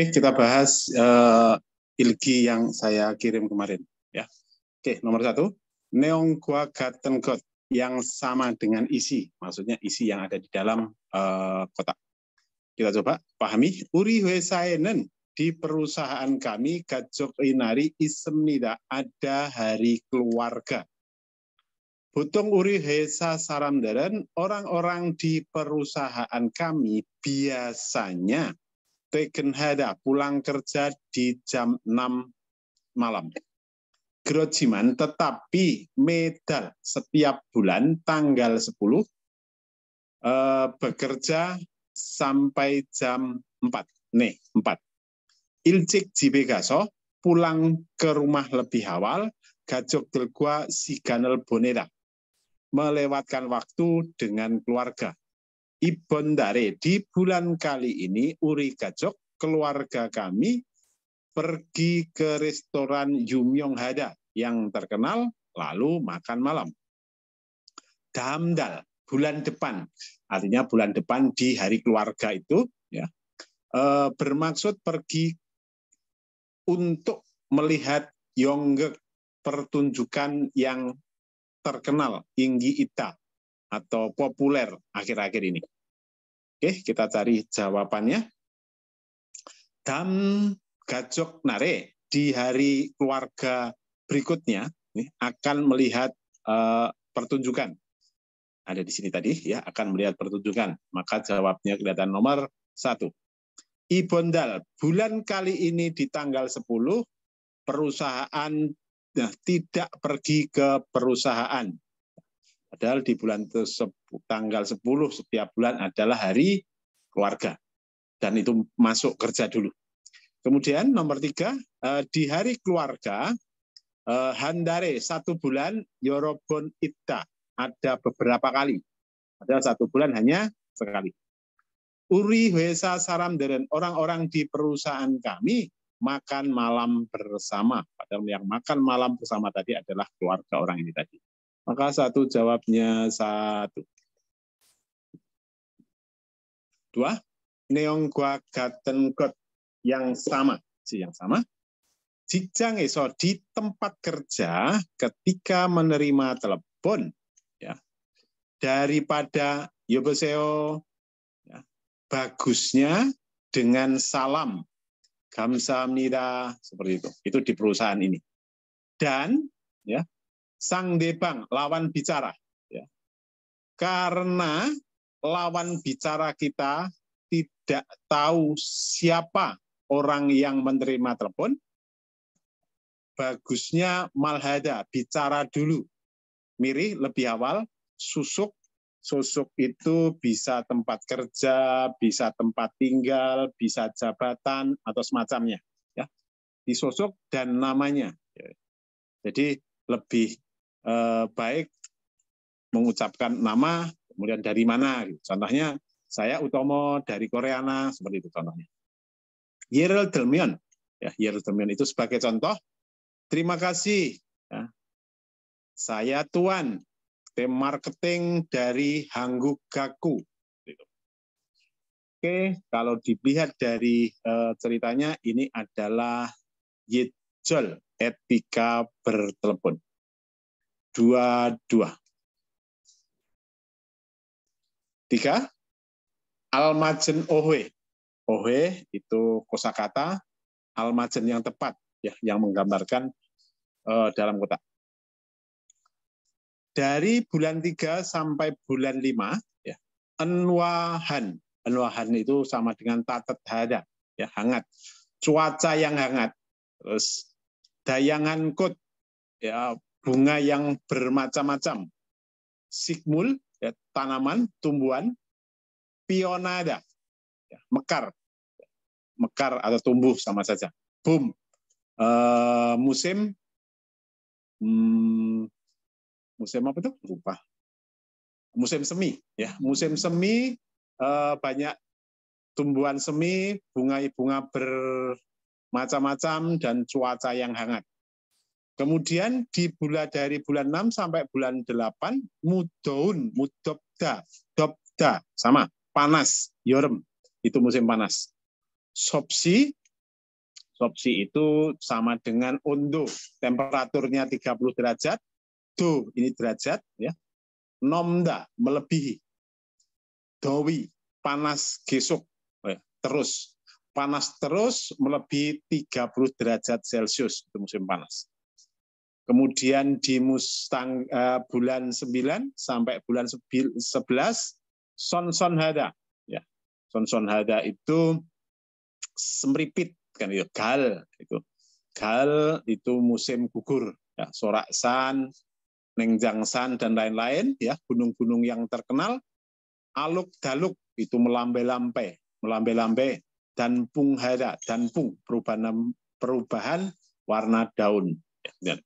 Oke, kita bahas uh, ilgi yang saya kirim kemarin. Ya, oke nomor satu, neong gua gaten got yang sama dengan isi, maksudnya isi yang ada di dalam uh, kotak. Kita coba pahami. Uri huesaenen di perusahaan kami gajok inari ismnida ada hari keluarga. Butung uri hesa saramdaran orang-orang di perusahaan kami biasanya taken hada pulang kerja di jam 6 malam. Grojiman tetapi medal setiap bulan tanggal 10 eh, bekerja sampai jam 4. Nih, 4. Ilcik jibegaso pulang ke rumah lebih awal, gajok delgua siganel boneda. Melewatkan waktu dengan keluarga. Ibondare. Di bulan kali ini Uri Gajok keluarga kami pergi ke restoran Yumyong Hada yang terkenal lalu makan malam. Damdal bulan depan. Artinya bulan depan di hari keluarga itu ya. Eh, bermaksud pergi untuk melihat Yonggek pertunjukan yang terkenal Inggi Ita atau populer akhir-akhir ini? Oke, kita cari jawabannya. Dam gajok nare di hari keluarga berikutnya akan melihat uh, pertunjukan. Ada di sini tadi ya akan melihat pertunjukan. Maka jawabnya kelihatan nomor satu. Ibondal bulan kali ini di tanggal 10 perusahaan nah, tidak pergi ke perusahaan Padahal di bulan tersebut, tanggal 10 setiap bulan adalah hari keluarga. Dan itu masuk kerja dulu. Kemudian nomor tiga, eh, di hari keluarga, eh, Handare satu bulan, Yorobon Ita. Ada beberapa kali. Ada satu bulan hanya sekali. Uri Wesa Saram dan orang-orang di perusahaan kami makan malam bersama. Padahal yang makan malam bersama tadi adalah keluarga orang ini tadi. Maka satu jawabnya satu. Dua, neong gua gaten got yang sama, si yang sama. Jijang eso di tempat kerja ketika menerima telepon, ya daripada yoboseo, ya, bagusnya dengan salam kamsahamnida seperti itu. Itu di perusahaan ini. Dan ya sang debang lawan bicara ya. karena lawan bicara kita tidak tahu siapa orang yang menerima telepon bagusnya malhada bicara dulu mirih lebih awal susuk susuk itu bisa tempat kerja, bisa tempat tinggal, bisa jabatan atau semacamnya. Ya, disusuk dan namanya. Jadi lebih eh, baik mengucapkan nama, kemudian dari mana. Gitu. Contohnya, saya Utomo dari Koreana, seperti itu contohnya. Yerel Delmion, ya, Yerel Delmion itu sebagai contoh, terima kasih. Ya. Saya Tuan, tim marketing dari Hanggu Gaku. Gitu. Oke, kalau dilihat dari uh, ceritanya, ini adalah Yitjol, etika bertelepon dua-dua. Tiga, almajen ohe. Ohe itu kosakata, almajen yang tepat, ya, yang menggambarkan uh, dalam kotak. Dari bulan tiga sampai bulan lima, ya, enwahan. Enwahan itu sama dengan tatet hada, ya, hangat. Cuaca yang hangat. Terus dayangan kut, ya, bunga yang bermacam-macam. Sikmul, ya, tanaman, tumbuhan, pionada, ya, mekar, mekar atau tumbuh sama saja. Boom, uh, musim, hmm, musim apa tuh? Lupa. Musim semi, ya, musim semi uh, banyak tumbuhan semi, bunga-bunga bermacam-macam dan cuaca yang hangat. Kemudian di bulan dari bulan 6 sampai bulan 8 mudaun, mudobda, dobda sama panas, yorem itu musim panas. Sopsi Sopsi itu sama dengan undo, temperaturnya 30 derajat, do ini derajat ya. Nomda melebihi. Dowi panas gesuk ya, terus panas terus melebihi 30 derajat Celcius itu musim panas. Kemudian di Mustang uh, bulan 9 sampai bulan 11 Son Son Hada ya. Son Son Hada itu semripit kan itu gal itu gal itu musim gugur ya soraksan nengjangsan dan lain-lain ya gunung-gunung yang terkenal aluk daluk itu melambai-lambai melambai-lambai dan punghada dan pung perubahan perubahan warna daun ya.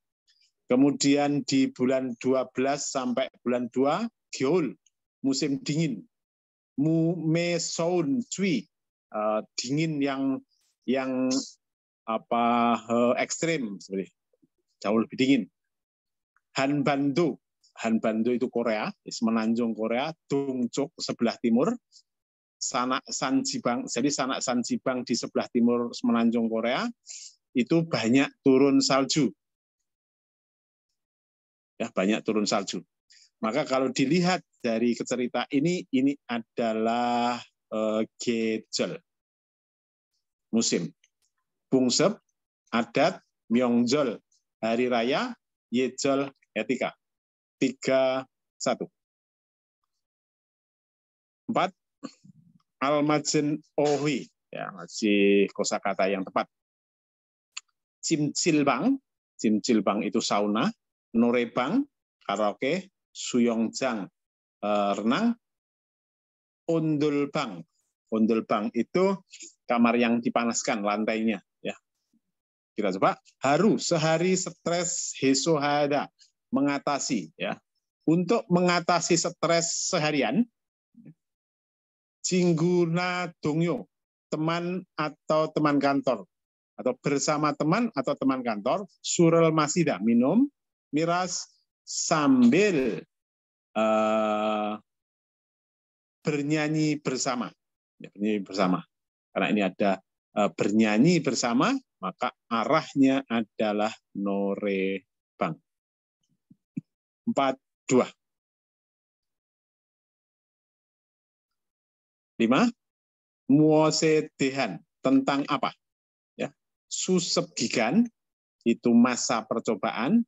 Kemudian di bulan 12 sampai bulan 2 giul musim dingin. Mu mesoun cui uh, dingin yang yang apa uh, ekstrim seperti jauh lebih dingin. Han Bandu. Itu Korea, semenanjung Korea, Dongchok sebelah timur, Sanak Sanjibang, jadi Sanak Sanjibang di sebelah timur semenanjung Korea. Itu banyak turun salju. Ya, banyak turun salju. Maka kalau dilihat dari cerita ini, ini adalah uh, Gejel musim. Bungsep, adat, Myeongjol, hari raya, Yejol, etika. Tiga, satu. Empat, Almajen Ohi, ya masih kosakata yang tepat. Cimcilbang, Cimcilbang itu sauna, Norebang, karaoke, Suyongjang, eh, renang, Undulbang, Undulbang itu kamar yang dipanaskan lantainya ya. Kita coba. Haru sehari stres hesohada mengatasi ya. Untuk mengatasi stres seharian Jingguna dongyo teman atau teman kantor. Atau bersama teman atau teman kantor surel masida minum miras sambil uh, bernyanyi bersama ya, bernyanyi bersama karena ini ada e, bernyanyi bersama, maka arahnya adalah norebang. Empat, dua. Lima, muosedehan. Tentang apa? Ya. Susep gigan, itu masa percobaan.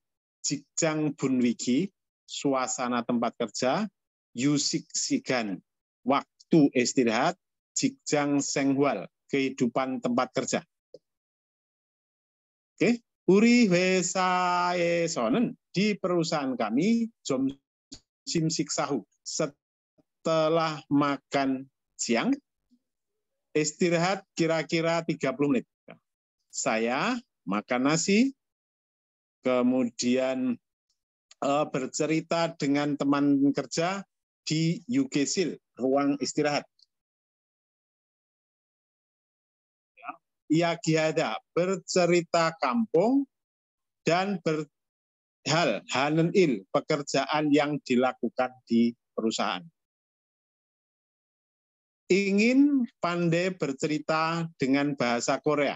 Jikjang bunwiki, suasana tempat kerja. Yusik sigan, waktu istirahat. Jikjang Senghwal, kehidupan tempat kerja. Oke, Uri Wesae Sonen di perusahaan kami Jom Sim Siksahu setelah makan siang istirahat kira-kira 30 menit. Saya makan nasi, kemudian uh, bercerita dengan teman kerja di UGSIL, ruang istirahat. Yagiada, bercerita kampung dan berhal, hanen il, pekerjaan yang dilakukan di perusahaan. Ingin pandai bercerita dengan bahasa Korea,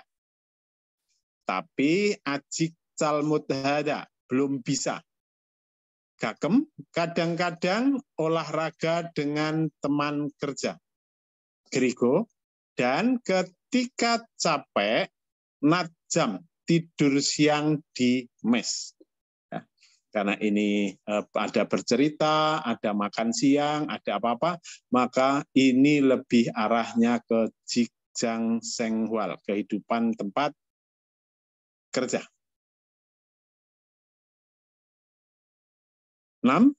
tapi ajik calmudhada belum bisa. Gakem, kadang-kadang olahraga dengan teman kerja. Grigo, dan ketika capek, najam, tidur siang di mes. Ya, karena ini eh, ada bercerita, ada makan siang, ada apa-apa, maka ini lebih arahnya ke jikjang senghwal, kehidupan tempat kerja. 6.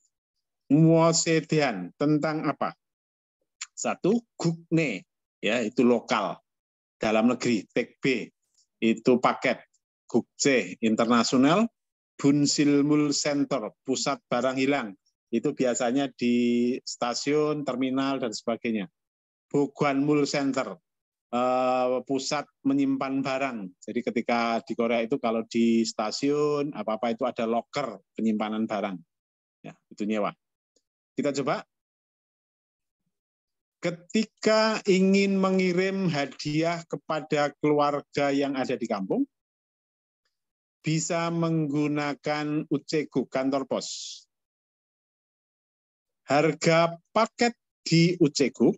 Muosedian, tentang apa? Satu, gukne, ya itu lokal. Dalam negeri TEKB itu paket. Gukce internasional. Bunsilmul Center pusat barang hilang. Itu biasanya di stasiun terminal dan sebagainya. Mul Center eh, pusat menyimpan barang. Jadi ketika di Korea itu kalau di stasiun apa apa itu ada locker penyimpanan barang ya itu nyewa. Kita coba. Ketika ingin mengirim hadiah kepada keluarga yang ada di kampung, bisa menggunakan UCGU kantor pos. Harga paket di UCGU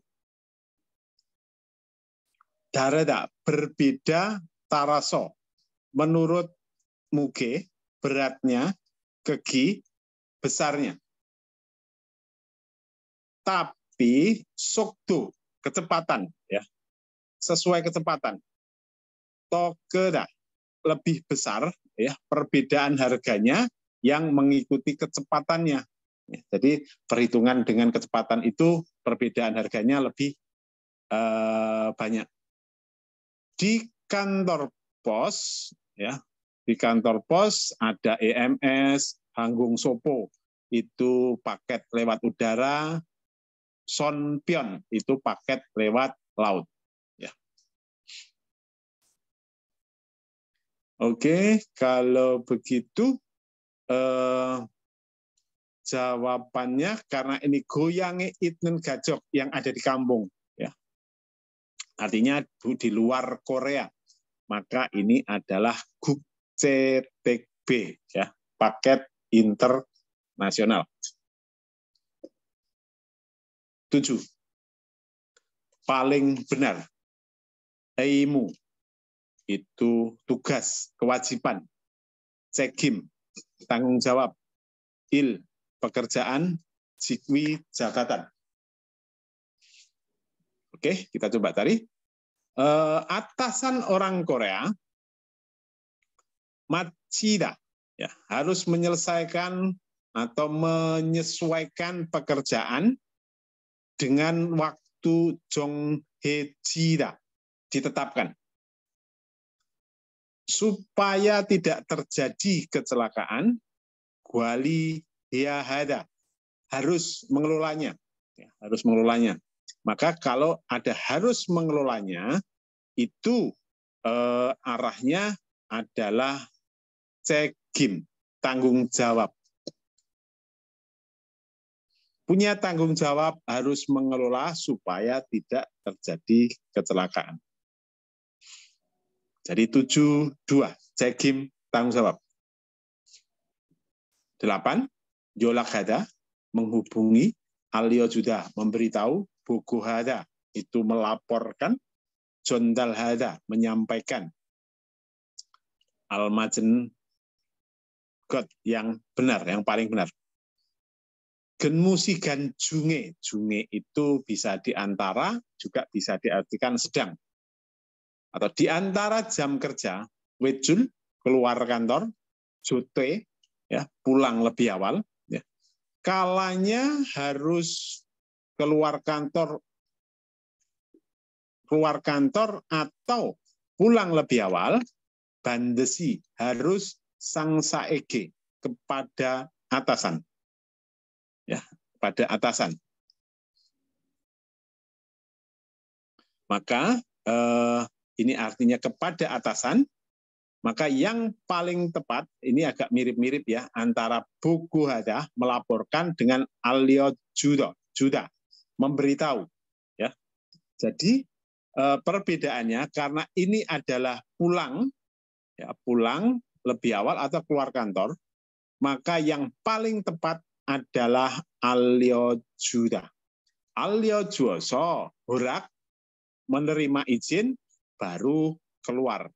darada berbeda taraso. Menurut muge beratnya kegi besarnya. Tapi soktu kecepatan ya. Sesuai kecepatan. Tokeda lebih besar ya perbedaan harganya yang mengikuti kecepatannya. Ya, jadi perhitungan dengan kecepatan itu perbedaan harganya lebih eh, banyak. Di kantor pos ya di kantor pos ada EMS Hanggung Sopo itu paket lewat udara Sonpion itu paket lewat laut. Ya. Oke, kalau begitu eh, jawabannya karena ini goyangi itnen gajok yang ada di kampung. Ya. Artinya di luar Korea. Maka ini adalah GUCTB, ya, paket internasional. Tujuh. Paling benar. Eimu. Itu tugas, kewajiban. Cekim. Tanggung jawab. Il. Pekerjaan. Jikwi. Jabatan. Oke, kita coba tadi. Uh, atasan orang Korea, Machida, ya, harus menyelesaikan atau menyesuaikan pekerjaan dengan waktu Jong Hejira ditetapkan. Supaya tidak terjadi kecelakaan, Guali Yahada harus mengelolanya. Ya, harus mengelolanya. Maka kalau ada harus mengelolanya, itu eh, arahnya adalah cekim, tanggung jawab punya tanggung jawab harus mengelola supaya tidak terjadi kecelakaan. Jadi tujuh dua cekim tanggung jawab. Delapan, Yolak Hada menghubungi Alio Juda, memberitahu Buku Hada, itu melaporkan, Jondal Hada menyampaikan Al-Majen God yang benar, yang paling benar genmusigan junge. Junge itu bisa di antara, juga bisa diartikan sedang. Atau di antara jam kerja, wejul, keluar kantor, jote, ya, pulang lebih awal. Ya. Kalanya harus keluar kantor keluar kantor atau pulang lebih awal, bandesi harus sang saege kepada atasan ya pada atasan. Maka eh, ini artinya kepada atasan. Maka yang paling tepat ini agak mirip-mirip ya antara buku hada melaporkan dengan alio judo juda memberitahu ya. Jadi eh, perbedaannya karena ini adalah pulang ya pulang lebih awal atau keluar kantor maka yang paling tepat adalah alio juda. Alio juoso, hurak, menerima izin, baru keluar.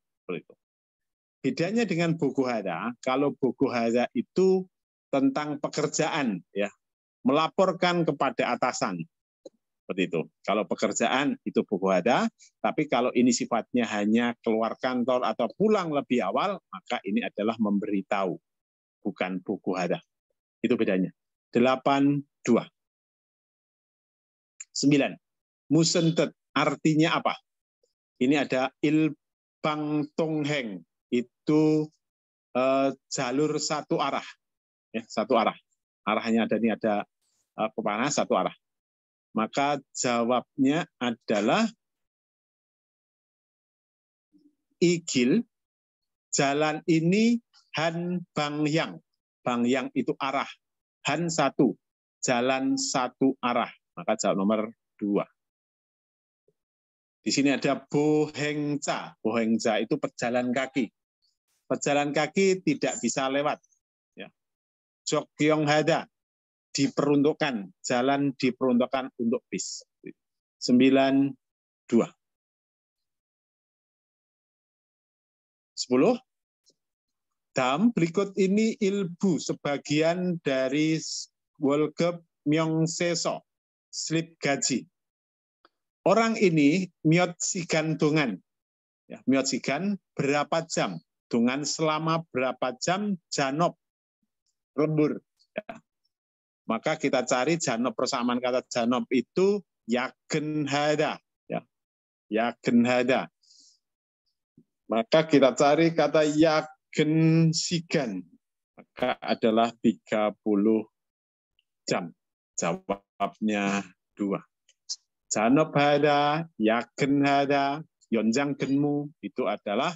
Bedanya dengan buku hada, kalau buku hada itu tentang pekerjaan, ya melaporkan kepada atasan. Seperti itu. Kalau pekerjaan itu buku hada, tapi kalau ini sifatnya hanya keluar kantor atau pulang lebih awal, maka ini adalah memberitahu, bukan buku hada. Itu bedanya. 8, 2. 9. Musentet artinya apa? Ini ada ilbang tongheng. Itu eh, jalur satu arah. Ya, satu arah. Arahnya ada ini ada eh, ke mana satu arah. Maka jawabnya adalah igil jalan ini han bang yang. Bang yang itu arah Han satu, jalan satu arah. Maka jawab nomor dua. Di sini ada bohengca. Bohengca itu pejalan kaki. Pejalan kaki tidak bisa lewat. Ya. Jokyonghada diperuntukkan, jalan diperuntukkan untuk bis. 92. 10. Dam berikut ini ilbu sebagian dari Wolgep Myeongseso, slip gaji. Orang ini miot sigan dongan. Ya, miot sigan berapa jam? Dongan selama berapa jam janop lembur. Ya. Maka kita cari janop persamaan kata janop itu yagen hada. Ya. Yagen hada. Maka kita cari kata yagen sigan. Maka adalah 30 jam. Jawabnya dua. Janop hada, yaken hada, yonjang genmu itu adalah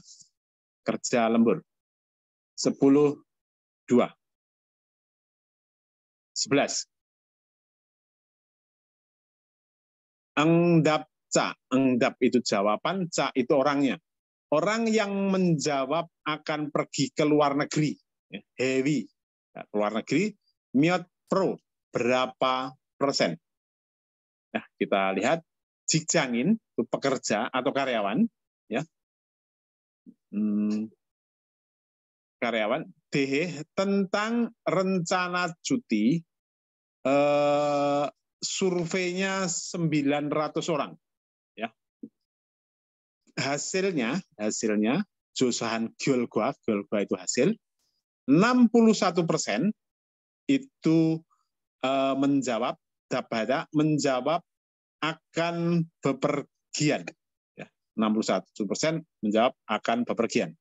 kerja lembur. Sepuluh dua. Sebelas. Engdap ca. Engdap itu jawaban, ca itu orangnya. Orang yang menjawab akan pergi ke luar negeri. Heavy. Ya, luar negeri. Miot pro. Berapa persen? Nah, kita lihat jikjangin pekerja atau karyawan ya. Hmm, karyawan DH tentang rencana cuti eh, surveinya 900 orang ya. Hasilnya hasilnya Josahan Gyolgwa, Gyolgwa itu hasil 61 persen itu eh, menjawab Dabada menjawab akan bepergian. Ya, 61 persen menjawab akan bepergian.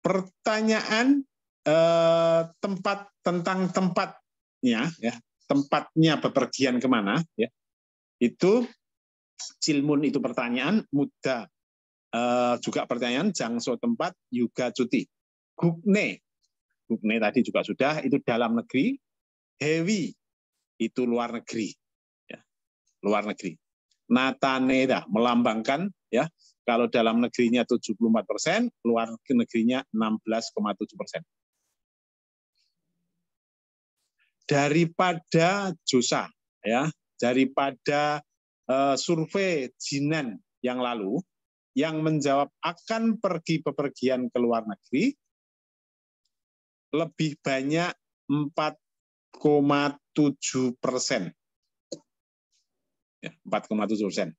Pertanyaan eh, tempat tentang tempatnya, ya, tempatnya bepergian ke mana, ya, itu cilmun itu pertanyaan, muda eh, juga pertanyaan, jangso tempat, juga cuti. Gugne Bukne tadi juga sudah, itu dalam negeri. Heavy, itu luar negeri. Ya, luar negeri. Nataneda, melambangkan, ya kalau dalam negerinya 74 persen, luar negerinya 16,7 persen. Daripada Josa, ya, daripada uh, survei Jinan yang lalu, yang menjawab akan pergi bepergian ke luar negeri, lebih banyak 4,7 persen. Ya, 4,7 persen.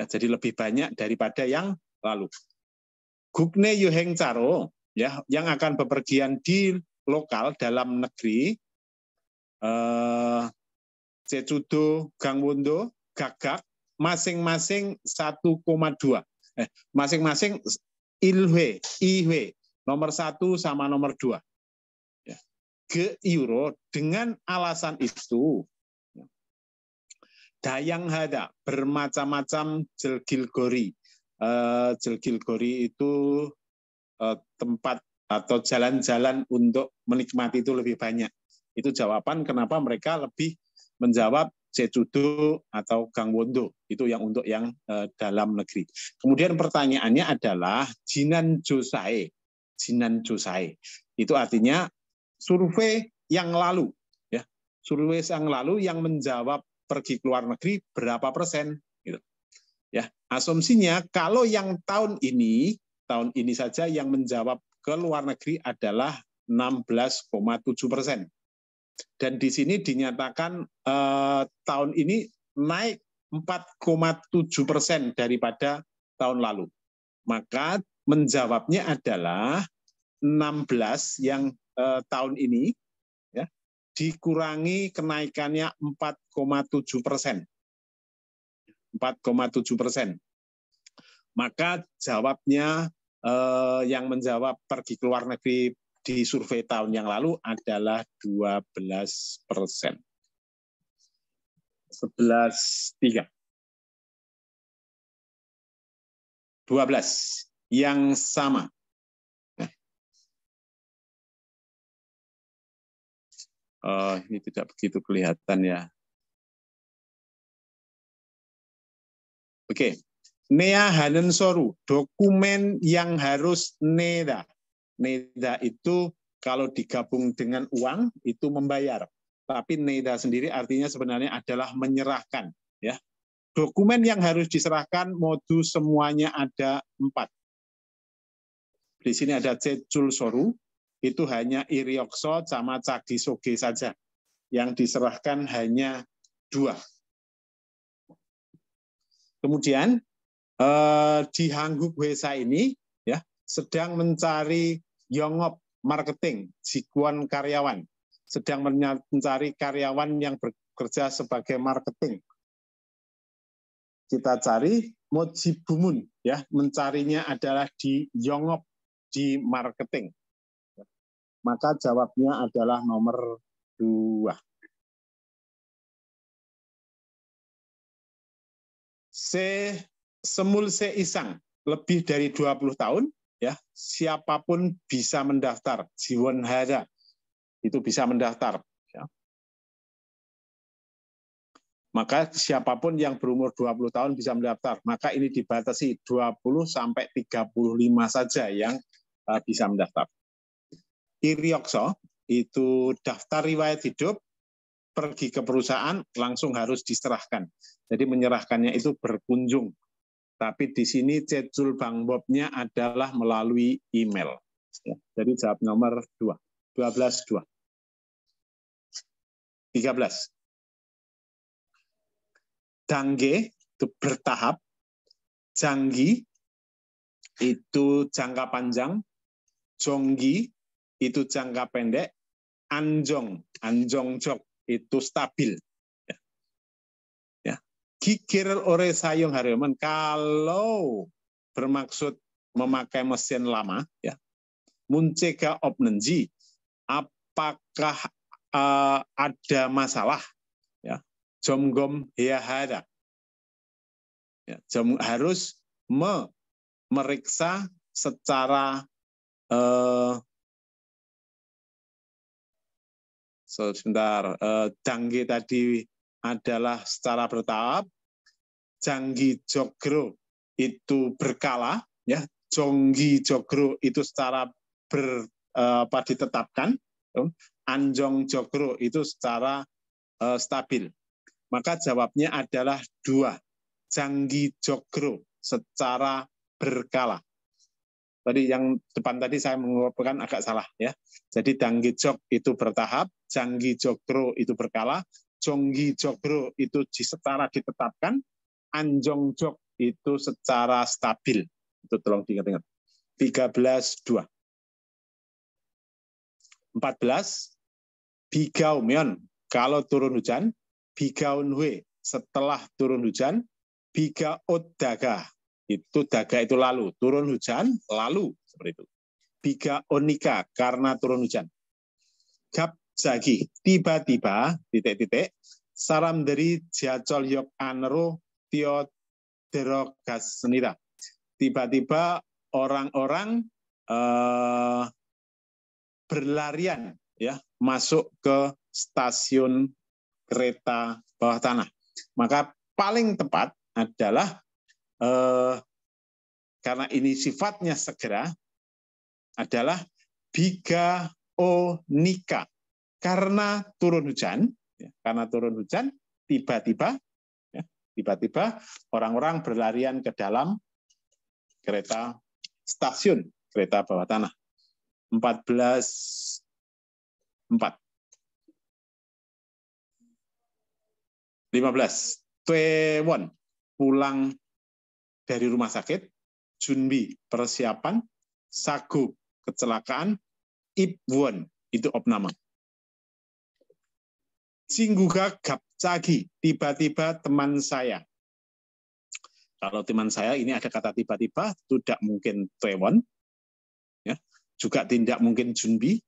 Ya, jadi lebih banyak daripada yang lalu. Gugne Yuheng Caro, ya, yang akan bepergian di lokal dalam negeri, eh, Gangwondo, Gagak, masing-masing 1,2. Eh, masing-masing Ilhwe, Ihwe, nomor satu sama nomor dua. Ya. Ke euro dengan alasan itu dayang hada bermacam-macam jelgil gori. Uh, jelgil gori itu uh, tempat atau jalan-jalan untuk menikmati itu lebih banyak. Itu jawaban kenapa mereka lebih menjawab Jejudo atau Gangwondo itu yang untuk yang uh, dalam negeri. Kemudian pertanyaannya adalah Jinan Josai Jinan Josai. Itu artinya survei yang lalu, ya survei yang lalu yang menjawab pergi ke luar negeri berapa persen, gitu. Ya, asumsinya kalau yang tahun ini, tahun ini saja yang menjawab ke luar negeri adalah 16,7 persen. Dan di sini dinyatakan eh, tahun ini naik 4,7 persen daripada tahun lalu. Maka menjawabnya adalah 16 yang eh, tahun ini ya dikurangi kenaikannya 4,7 persen. 4,7 persen. Maka jawabnya eh, yang menjawab pergi ke luar negeri di survei tahun yang lalu adalah 12 persen. 11 3. 12 yang sama uh, ini tidak begitu kelihatan ya. Oke. Nea Hanen Soru, dokumen yang harus NEDA. NEDA itu kalau digabung dengan uang itu membayar. Tapi NEDA sendiri artinya sebenarnya adalah menyerahkan. Ya, Dokumen yang harus diserahkan modus semuanya ada empat. Di sini ada Cecul Soru, itu hanya Iriokso sama Cagi Soge saja. Yang diserahkan hanya dua. Kemudian eh, di Hangguk Wesa ini ya sedang mencari Yongop marketing, Jikuan karyawan, sedang mencari karyawan yang bekerja sebagai marketing. Kita cari Mojibumun ya, mencarinya adalah di Yongop di marketing. Maka jawabnya adalah nomor dua. Se semul se isang lebih dari 20 tahun ya siapa pun bisa mendaftar Jiwon Hara itu bisa mendaftar ya. maka siapa pun yang berumur 20 tahun bisa mendaftar maka ini dibatasi 20 sampai 35 saja yang uh, bisa mendaftar Iriokso itu daftar riwayat hidup pergi ke perusahaan langsung harus diserahkan. Jadi menyerahkannya itu berkunjung. Tapi di sini cecul Bang Bobnya adalah melalui email. Ya, jadi jawab nomor 2. 12 2. 13. Dangge itu bertahap. Janggi itu jangka panjang. Jonggi itu jangka pendek. Anjong, anjong jok itu stabil. Ya. ya. Gigir ore sayung hariman kalau bermaksud memakai mesin lama, ya, muncega opnenji, apakah uh, ada masalah? Ya, jomgom hada. Ya, jom, harus me, meriksa secara uh, So, sebentar, uh, tadi adalah secara bertahap, Janggi Jogro itu berkala, ya, Jonggi Jogro itu secara ber, uh, apa, ditetapkan, Anjong Jogro itu secara uh, stabil. Maka jawabnya adalah dua, Janggi Jogro secara berkala. Tadi yang depan tadi saya mengungkapkan agak salah ya. Jadi Danggi Jok itu bertahap, Janggi Jogro itu berkala, Jonggi Jogro itu secara ditetapkan, Anjong Jok itu secara stabil. Itu tolong diingat-ingat. 13 2. 14 Bigaumion kalau turun hujan, Bigaunwe setelah turun hujan, Biga Odaga itu daga itu lalu, turun hujan lalu seperti itu. Biga onika karena turun hujan. Jagi tiba-tiba titik-titik saram dari jacol yok anro tio derogas senira. Tiba-tiba orang-orang eh, berlarian ya masuk ke stasiun kereta bawah tanah. Maka paling tepat adalah eh, karena ini sifatnya segera adalah biga onika karena turun hujan ya, karena turun hujan tiba-tiba ya, tiba-tiba orang-orang berlarian ke dalam kereta stasiun kereta bawah tanah. 14 4 15 Tuewon pulang dari rumah sakit, Junbi persiapan, Sagu kecelakaan, Ibwon itu opnama. Singguga Gapcagi, tiba-tiba teman saya. Kalau teman saya ini ada kata tiba-tiba, tidak mungkin Tewon, ya, juga tidak mungkin Junbi,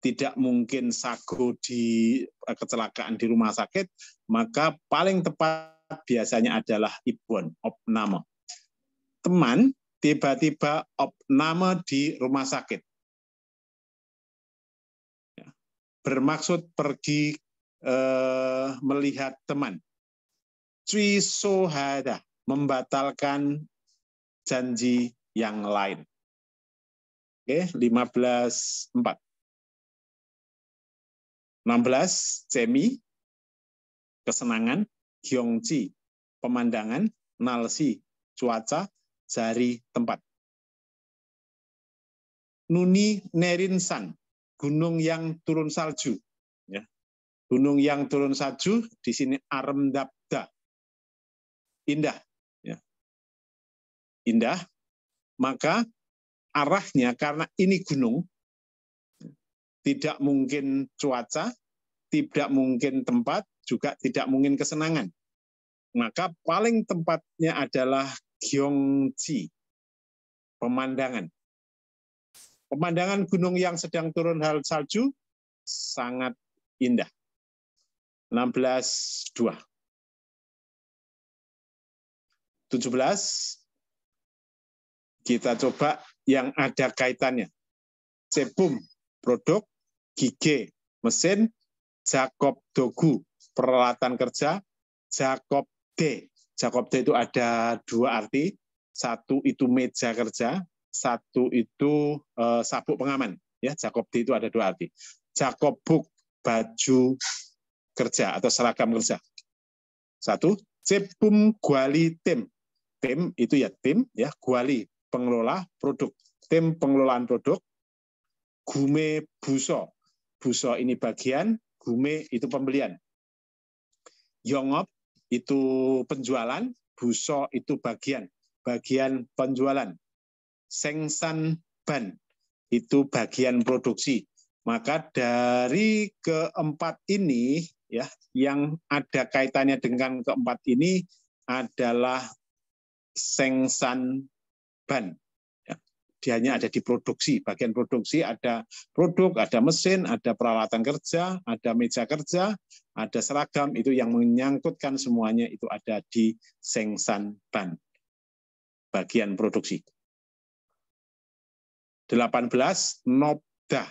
tidak mungkin Sago di eh, kecelakaan di rumah sakit, maka paling tepat biasanya adalah ibon, opname. Teman tiba-tiba opname di rumah sakit. Ya. Bermaksud pergi eh, melihat teman. Cui sohada, membatalkan janji yang lain. Oke, 15 4. 16 Cemi kesenangan, Gyeongji pemandangan, Nalsi cuaca, Jari tempat. Nuni Nerinsan gunung yang turun salju. Gunung yang turun salju di sini Armdabda. Indah. Ya. Indah. Maka arahnya karena ini gunung, tidak mungkin cuaca, tidak mungkin tempat, juga tidak mungkin kesenangan. Maka paling tempatnya adalah Gyeongji, pemandangan. Pemandangan gunung yang sedang turun hal salju sangat indah. 16.2. 17 kita coba yang ada kaitannya. Cepum produk, Gige mesin, Jacob Dogu peralatan kerja, Jacob D. Jacob D itu ada dua arti. Satu itu meja kerja, satu itu uh, sabuk pengaman. Ya, Jacob D itu ada dua arti. Jacob Book baju kerja atau seragam kerja. Satu, Cepum Guali Tim. Tim itu ya tim, ya Guali pengelola produk. Tim pengelolaan produk. Gume Buso. Buso ini bagian, Gume itu pembelian. Yongop itu penjualan, Buso itu bagian, bagian penjualan sengsan ban itu bagian produksi. Maka dari keempat ini ya yang ada kaitannya dengan keempat ini adalah sengsan ban. Ya, dia hanya ada di produksi, bagian produksi ada produk, ada mesin, ada peralatan kerja, ada meja kerja, ada seragam, itu yang menyangkutkan semuanya itu ada di sengsan ban, bagian produksi. 18 nobda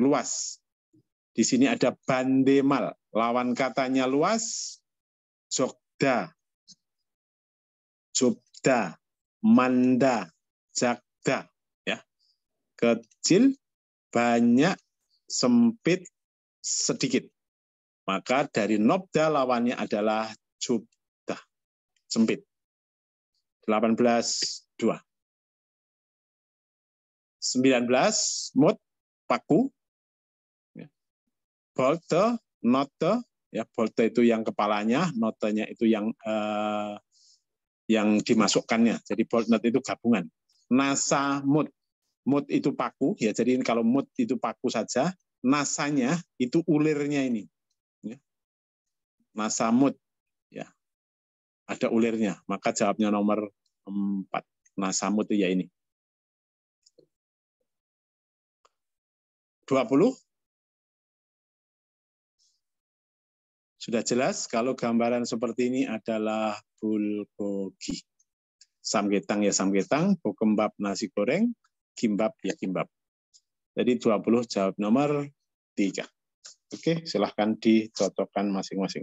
luas. Di sini ada bandemal, lawan katanya luas, jogda, jobda, manda, jakda, ya. Kecil, banyak, sempit, sedikit. Maka dari nobda lawannya adalah jubda, sempit. 18 2. 19 mut paku. Bolte note ya bolte itu yang kepalanya notenya itu yang eh, yang dimasukkannya jadi bolt note itu gabungan nasa mut mut itu paku ya jadi kalau mut itu paku saja nasanya itu ulirnya ini ya. nasa mut ya ada ulirnya maka jawabnya nomor 4 nasamut itu ya ini 20. Sudah jelas kalau gambaran seperti ini adalah bulgogi. Samgetang ya samgetang, bokembab nasi goreng, kimbab ya kimbab. Jadi 20 jawab nomor 3. Oke, silahkan dicocokkan masing-masing.